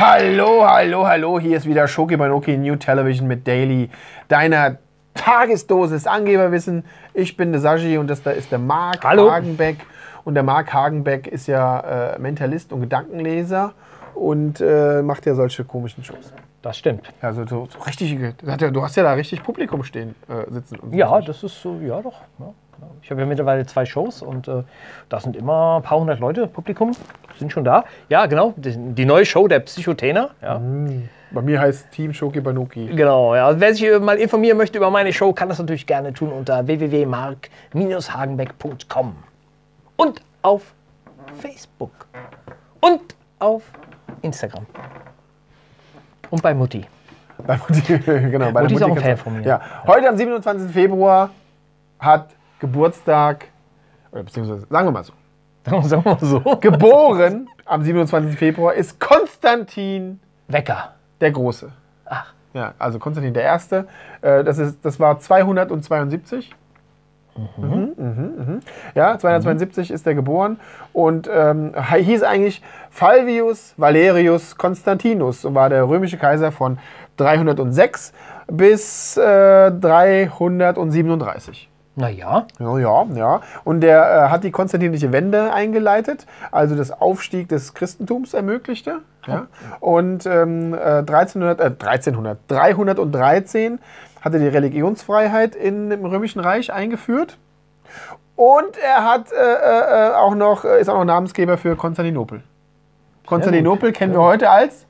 Hallo, hallo, hallo. Hier ist wieder Shoki Banoki New Television mit Daily, deiner Tagesdosis Angeberwissen. Ich bin der Saji und das da ist der Marc Hallo. Hagenbeck. Und der Marc Hagenbeck ist ja äh, Mentalist und Gedankenleser und äh, macht ja solche komischen Shows. Das stimmt. Also so, so richtig, du hast ja da richtig Publikum stehen, äh, sitzen. Und so. Ja, das ist so, ja doch. Ja. Ich habe ja mittlerweile zwei Shows und äh, da sind immer ein paar hundert Leute, Publikum, sind schon da. Ja, genau. Die, die neue Show der Psychotäner. Ja. Bei mir heißt Team Shoki Banoki. Genau, ja. Wer sich äh, mal informieren möchte über meine Show, kann das natürlich gerne tun unter www.mark-hagenbeck.com. Und auf Facebook. Und auf Instagram. Und bei Mutti. Bei Mutti, genau, bei Mutti ist auch ein Fan von mir. Ja. Heute am 27. Februar hat Geburtstag, oder beziehungsweise sagen wir mal so, Sagen wir mal so. geboren am 27. Februar ist Konstantin Wecker. der Große. Ach. Ja, also Konstantin der Erste. Äh, Das, ist, das war 272. Mhm, mhm, mhm. Ja, 272 ist er geboren und ähm, hieß eigentlich Falvius Valerius Constantinus und war der römische Kaiser von 306 bis äh, 337. Naja, Ja, ja, ja. Und der äh, hat die konstantinische Wende eingeleitet, also das Aufstieg des Christentums ermöglichte. Ja. Und ähm, äh, 1300, äh, 1300, 313 hat er die Religionsfreiheit in, im Römischen Reich eingeführt. Und er hat äh, äh, auch noch, äh, ist auch noch Namensgeber für Konstantinopel. Konstantinopel kennen wir heute als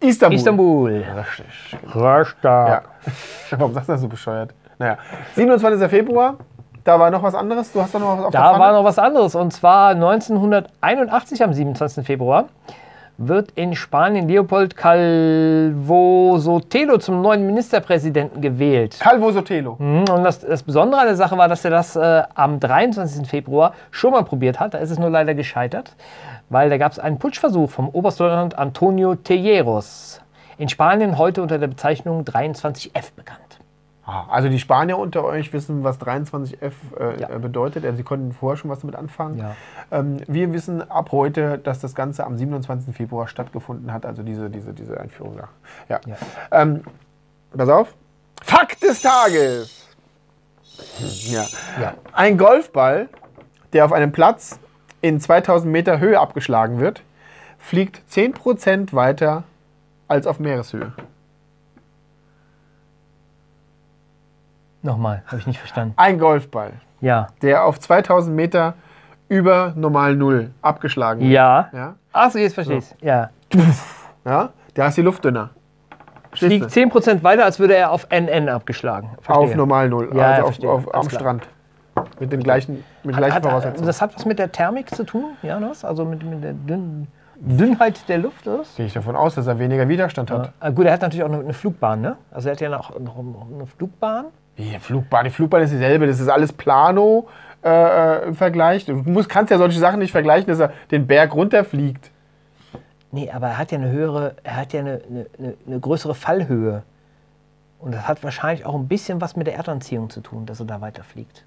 Istanbul. Istanbul. Richtig. Rostock. Ja. Warum sagst du das so bescheuert? Naja, 27. Februar, da war noch was anderes. Du hast da noch was auf Da war noch was anderes. Und zwar 1981 am 27. Februar wird in Spanien Leopold Calvo Sotelo zum neuen Ministerpräsidenten gewählt. Calvo Sotelo. Mhm, Und das, das Besondere an der Sache war, dass er das äh, am 23. Februar schon mal probiert hat. Da ist es nur leider gescheitert, weil da gab es einen Putschversuch vom Oberstleutnant Antonio Tejeros. In Spanien heute unter der Bezeichnung 23F bekannt. Ah, Also die Spanier unter euch wissen, was 23F äh, Ja. bedeutet. Also sie konnten vorher schon was damit anfangen. Ja. Ähm, wir wissen ab heute, dass das Ganze am 27. Februar stattgefunden hat. Also diese, diese, diese Einführung da. Ja. Ja. Ähm, pass auf. Fakt des Tages. Ja. Ja. Ein Golfball, der auf einem Platz in 2000 Meter Höhe abgeschlagen wird, fliegt 10% weiter als auf Meereshöhe. Nochmal, habe ich nicht verstanden. Ein Golfball, Ja. der auf 2000 Meter über normal Null abgeschlagen wird. Ja. Ja? Achso, jetzt verstehe ich Ja. ja? Da ist die Luft dünner. Fliegt 10% weiter, als würde er auf NN abgeschlagen. Verstehe. Auf normal Null. Ja, also ja, auf, auf, am klar. Strand. Mit den gleichen, mit gleichen Hat, Voraussetzungen. das hat was mit der Thermik zu tun, Janos? Also mit, mit der Dünn Dünnheit der Luft? Gehe ich davon aus, dass er weniger Widerstand hat. Ah, gut, er hat natürlich auch eine, eine Flugbahn, ne? Also er hat ja noch, noch eine Flugbahn. Die Flugbahn, die Flugbahn ist dieselbe, das ist alles Plano äh, äh, im Vergleich. Du musst, kannst ja solche Sachen nicht vergleichen, dass er den Berg runterfliegt. Nee, aber er hat ja eine höhere, er hat ja eine, eine, eine, größere Fallhöhe. Und das hat wahrscheinlich auch ein bisschen was mit der Erdanziehung zu tun, dass er da weiterfliegt.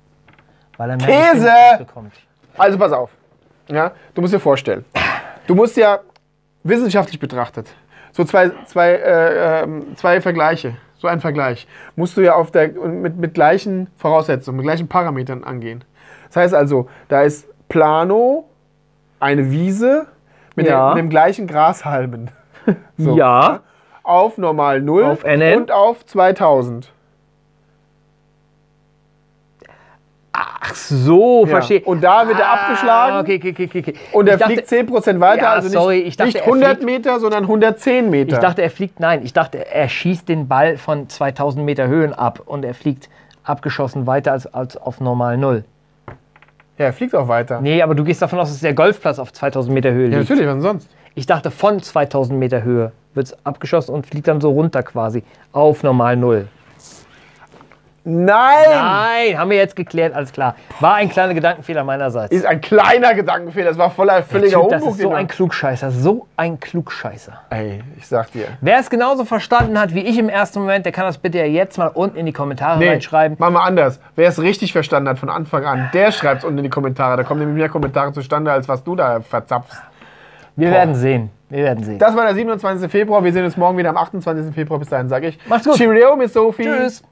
Weil er mehr These! Bekommt. Also pass auf. Ja, du musst dir vorstellen, du musst ja wissenschaftlich betrachtet, so zwei, zwei, äh, ähm, zwei Vergleiche, so ein Vergleich, musst du ja auf der, mit, mit gleichen Voraussetzungen, mit gleichen Parametern angehen. Das heißt also, da ist Plano, eine Wiese mit, Ja. dem, mit dem gleichen Grashalmen. So. Ja. Auf normal 0 Auf NN. und auf 2000. Ach so, Ja. verstehe. Und da wird er Ah, abgeschlagen. Okay, okay, okay, okay. Und er Ich dachte- fliegt 10% weiter, Ja, also nicht, sorry, ich dachte, nicht er 100 fliegt- Meter, sondern 110 Meter. Ich dachte, er fliegt, nein, ich dachte, er schießt den Ball von 2000 Meter Höhen ab und er fliegt abgeschossen weiter als, als auf normal Null. ja, er fliegt auch weiter. Nee, aber du gehst davon aus, dass der Golfplatz auf 2000 Meter Höhe Ja, liegt. natürlich, was denn sonst? Ich dachte, von 2000 Meter Höhe wird es abgeschossen und fliegt dann so runter quasi auf normal Null. Nein! Nein, haben wir jetzt geklärt, alles klar. War ein kleiner Gedankenfehler meinerseits. Ist ein kleiner Gedankenfehler. Das war voller völliger Typ, das Humbug. ist so ein Klugscheißer, so ein Klugscheißer. Ey, ich sag dir. Wer es genauso verstanden hat wie ich im ersten Moment, der kann das bitte ja jetzt mal unten in die Kommentare Nee, reinschreiben. mach mal anders. Wer es richtig verstanden hat von Anfang an, der schreibt es unten in die Kommentare. Da kommen nämlich mehr Kommentare zustande, als was du da verzapfst. Wir werden sehen. Wir werden sehen. Das war der 27. Februar. Wir sehen uns morgen wieder am 28. Februar. Bis dahin sage ich Macht's gut. Cheerio, Miss Sophie. Tschüss.